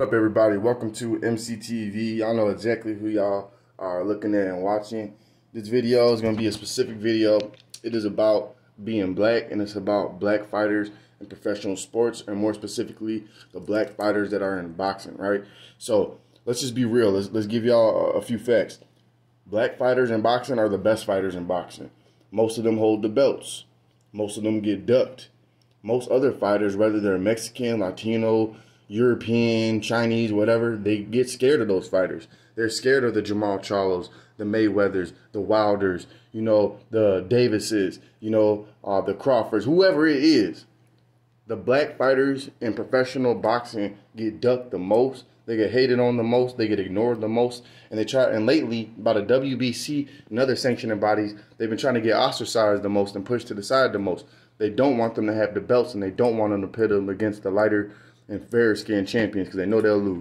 up everybody? Welcome to mctv y'all know exactly who y'all are looking at and watching. This video is going to be a specific video. It is about being black and it's about black fighters in professional sports and more specifically the black fighters that are in boxing right? So let's just be real. Let's, let's give y'all a, a few facts. Black fighters in boxing are the best fighters in boxing. Most of them hold the belts. Most of them get ducked. Most other fighters whether they're mexican latino European, Chinese, whatever, they get scared of those fighters. They're scared of the Jermall Charlos, the Mayweathers, the Wilders, you know, the Davises, you know, uh, the Crawfords, whoever it is. The black fighters in professional boxing get ducked the most. They get hated on the most. They get ignored the most. And they try. And lately, by the WBC and other sanctioning bodies, they've been trying to get ostracized the most and pushed to the side the most. They don't want them to have the belts, and they don't want them to pit them against the lighter and fair skinned champions because they know they'll lose.